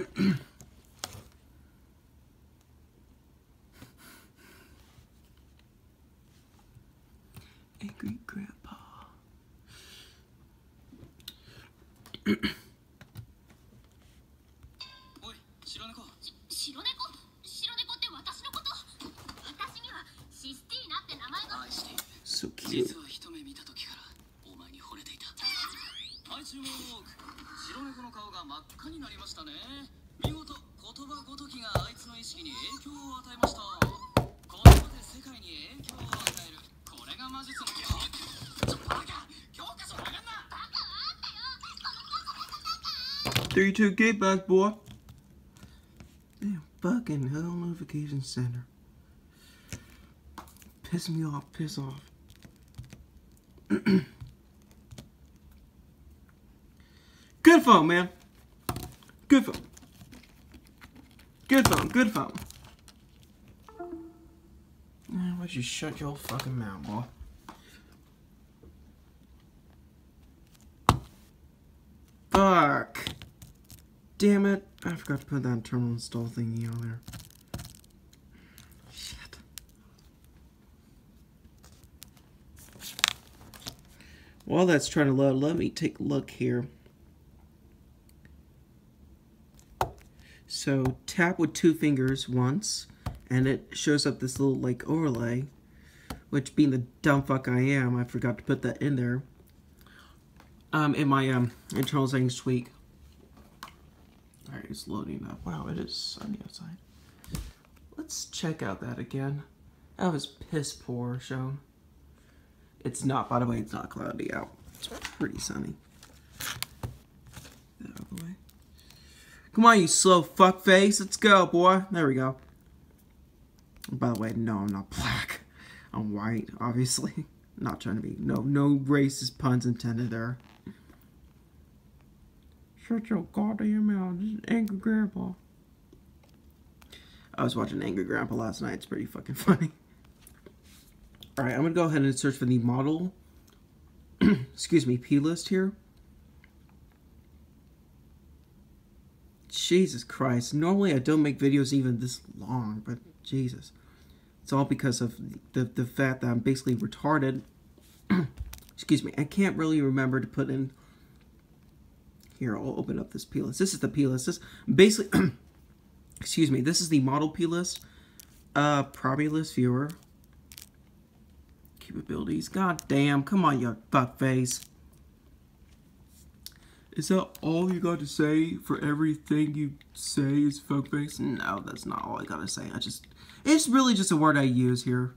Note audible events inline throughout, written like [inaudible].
[clears throat] Angry Grandpa. [coughs] おい Three, two, get back, boy. Damn, fucking hell notification center. Piss me off, piss off. [clears throat] good phone, man. Good phone. Good phone, good phone. Man, why don't you shut your fucking mouth, boy? Fuck. Damn it. I forgot to put that terminal install thingy on there. Shit. While that's trying to load, let me take a look here. So tap with two fingers once, and it shows up this little like overlay. Which being the dumb fuck I am, I forgot to put that in there. Um, in my um internal settings tweak. Alright, it's loading up. Wow, it is sunny outside. Let's check out that again. That was piss poor shown. It's not, by the way, it's not cloudy out. It's pretty sunny. Get out of the way. Come on, you slow fuck face. Let's go, boy. There we go. By the way, no, I'm not black. I'm white, obviously. [laughs] Not trying to be. No, no racist puns intended there. Shut your goddamn mouth. This is Angry Grandpa. I was watching Angry Grandpa last night. It's pretty fucking funny. [laughs] Alright, I'm gonna go ahead and search for the model. [clears throat] excuse me, P list here. Jesus Christ. Normally I don't make videos even this long, but Jesus. It's all because of the, the fact that I'm basically retarded. [clears throat] excuse me. I can't really remember to put in here, I'll open up this P list. This is the P list. This basically, [clears throat] excuse me, this is the model P list. Uh, property list viewer. Capabilities. God damn, come on, you fuckface. Is that all you got to say for everything you say is fuckface? No, that's not all I gotta say. I just, it's really just a word I use here.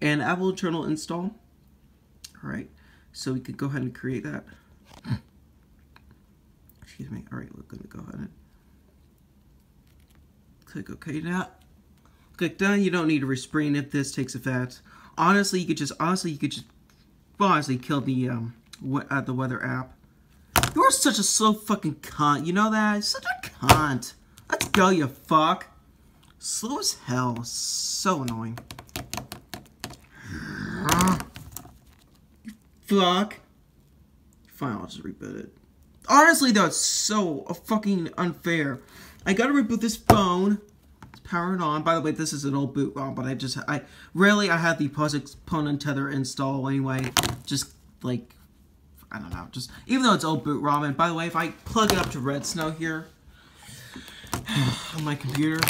And Apple internal install. All right, so we could go ahead and create that excuse me. All right, we're gonna go ahead and click OK now. Click done. You don't need to respring if this takes effect. Honestly, you could just honestly you could just well, honestly kill the um uh, the weather app. You're such a slow fucking cunt. You know that? Such a cunt. Let's go, you fuck. Slow as hell. So annoying. [sighs] fuck. Fine, I'll just reboot it. Honestly, though, it's so fucking unfair. I gotta reboot this phone. It's powering on. By the way, this is an old boot ROM, but I just, I, really, I had the Postponent Tether install anyway. Just, like, I don't know, just, even though it's old boot ROM, and by the way, if I plug it up to redsn0w here, [sighs] on my computer,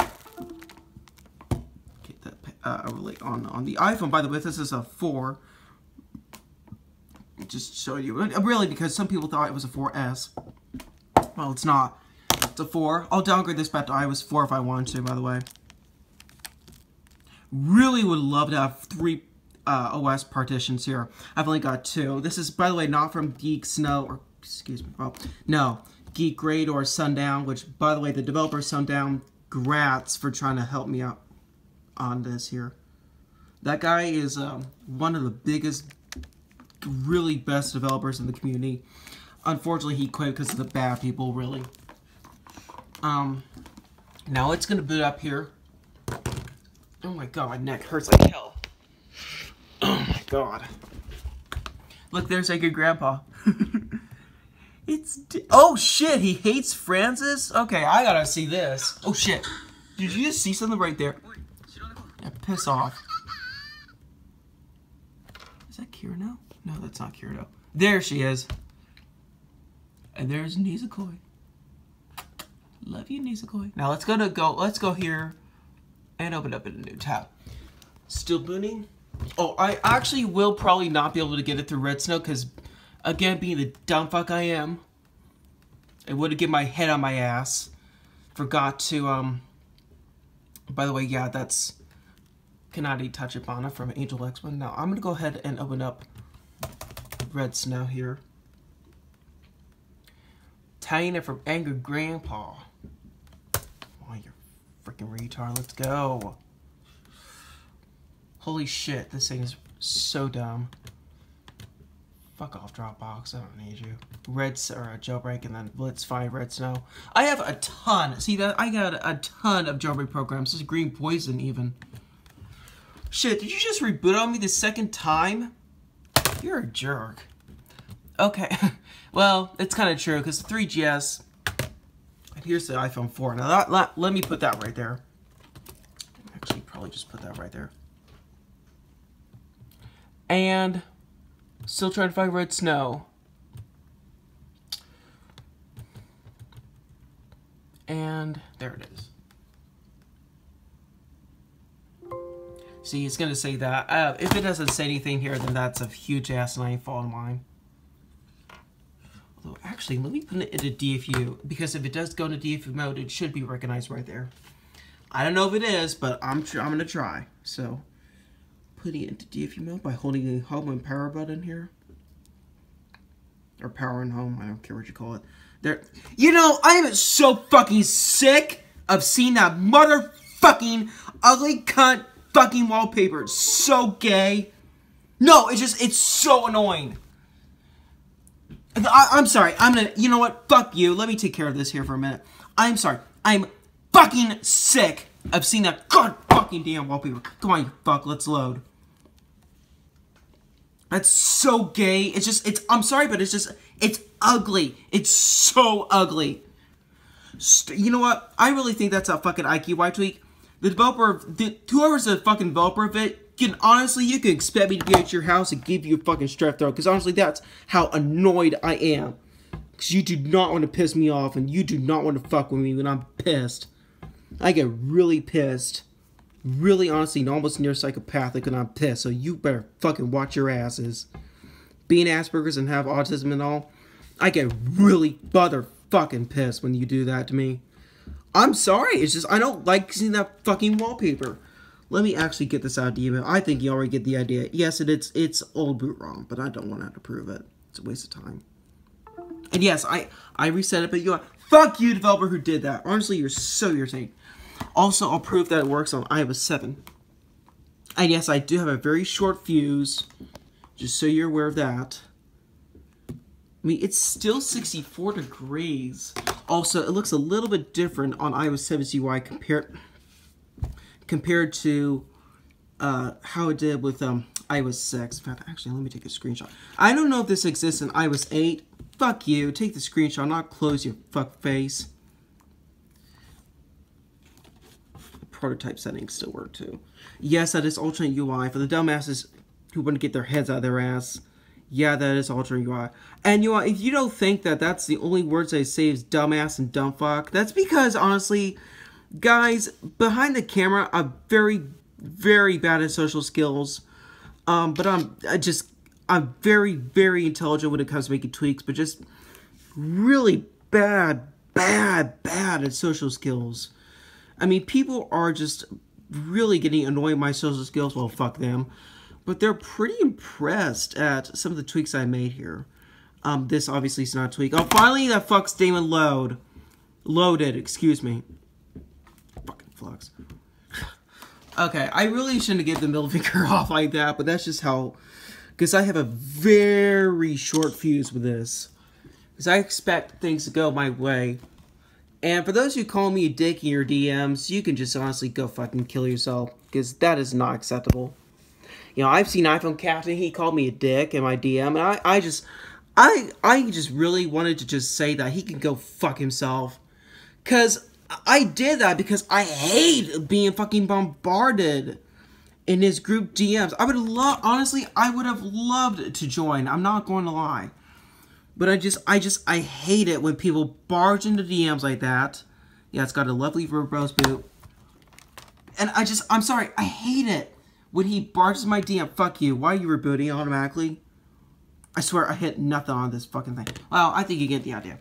get that uh, overlay on, on the iPhone, by the way, this is a 4, just show you. Really, because some people thought it was a 4S. Well, it's not. It's a 4. I'll downgrade this back to iOS 4 if I want to, by the way. Really would love to have three uh, OS partitions here. I've only got two. This is, by the way, not from GeekSn0w, or, excuse me, well, no, GeekGrade or Sundown, which, by the way, the developer Sundown, grats for trying to help me out on this here. That guy is um, one of the biggest really best developers in the community. Unfortunately, he quit because of the bad people, really. Um, now it's going to boot up here. Oh my god, my neck hurts like hell. Oh my god. Look, there's a good Grandpa. [laughs] it's... Oh shit, he hates Francis? Okay, I gotta see this. Oh shit. Did you just see something right there? Yeah, piss off. Is that Kira now? No, that's not Kirino. There she is. And there's Nisekoi. Love you, Nisekoi. Now let's go to go. Let's go here and open up in a new tab. Still booting. Oh, I actually will probably not be able to get it through redsn0w because, again, being the dumb fuck I am, I would have get my head on my ass. Forgot to um. By the way, yeah, that's Kanade Tachibana from Angel X1. Now, I'm to go ahead and open up redsn0w here. Taina from Angry Grandpa. Oh, you freaking retard. Let's go. Holy shit, this thing is so dumb. Fuck off, Dropbox. I don't need you. Red or a jailbreak, and then let's find redsn0w. I have a ton. See that? I got a ton of jailbreak programs. This is greenpois0n, even. Shit, did you just reboot on me the second time? You're a jerk. Okay, [laughs] well, it's kind of true because 3GS. And here's the iPhone 4. Now, that, let, let me put that right there. Actually, probably just put that right there. And still trying to find redsn0w. And there it is. See, it's gonna say that. Uh, if it doesn't say anything here, then that's a huge ass asinine fault of mine. Although, actually, let me put it into DFU, because if it does go into DFU mode, it should be recognized right there. I don't know if it is, but I'm I'm gonna try. So, putting it into DFU mode by holding the home and power button here. Or power and home, I don't care what you call it. There, you know, I am so fucking sick of seeing that motherfucking ugly cunt fucking wallpaper. It's so gay. No, it's just, it's so annoying. I, I'm sorry. I'm gonna. You know what? Fuck you. Let me take care of this here for a minute. I'm sorry. I'm fucking sick of seeing that god fucking damn wallpaper. Come on, you fuck. Let's load. That's so gay. It's just. It's. I'm sorry, but it's just. It's ugly. It's so ugly. St- you know what? I really think that's a fucking IQ tweak. The developer, of the whoever's the fucking developer of it, can honestly, you can expect me to be at your house and give you a fucking strep throat. Because honestly, that's how annoyed I am. Because you do not want to piss me off, and you do not want to fuck with me when I'm pissed. I get really pissed. Really, honestly, and almost near psychopathic when I'm pissed. So you better fucking watch your asses. Being Asperger's and have autism and all, I get really mother fucking pissed when you do that to me. I'm sorry. It's just I don't like seeing that fucking wallpaper. Let me actually get this out of the email. I think you already get the idea. Yes, it, it's it's old boot ROM, but I don't want to have to prove it. It's a waste of time. And yes, I I reset it, but you fuck you, developer who did that. Honestly, you're so irritating. Also, I'll prove that it works on iOS 7. And yes, I do have a very short fuse, just so you're aware of that. I mean, it's still 64 degrees. Also, it looks a little bit different on iOS 7 UI compared compared to uh, how it did with um, iOS 6. In fact, actually, let me take a screenshot. I don't know if this exists in iOS 8. Fuck you. Take the screenshot, not close your fuck face. Prototype settings still work too. Yes, that is alternate UI for the dumbasses who want to get their heads out of their ass. Yeah, that is alternate UI. And you know, if you don't think that that's the only words I say is dumbass and dumbfuck, that's because honestly, guys behind the camera are very, very bad at social skills. Um, but I'm I just I'm very, very intelligent when it comes to making tweaks, but just really bad, bad, bad at social skills. I mean, people are just really getting annoyed my social skills. Well, fuck them. But they're pretty impressed at some of the tweaks I made here. Um, this obviously is not a tweak. Oh, finally that fucks Damon load. Loaded, excuse me. Fucking flux. [laughs] okay, I really shouldn't have give the middle finger [laughs] off like that, but that's just how... Because I have a very short fuse with this. Because I expect things to go my way. And for those who call me a dick in your DMs, you can just honestly go fucking kill yourself. Because that is not acceptable. You know, I've seen iPhone Captain, he called me a dick in my DM, and I, I just, I I just really wanted to just say that he can go fuck himself. Cause I did that because I hate being fucking bombarded in his group DMs. I would love honestly, I would have loved to join. I'm not going to lie. But I just I just I hate it when people barge into DMs like that. Yeah, it's got a lovely verbose boot. And I just I'm sorry, I hate it when he barges my DM. Fuck you. Why are you rebooting automatically? I swear I hit nothing on this fucking thing. Well, I think you get the idea.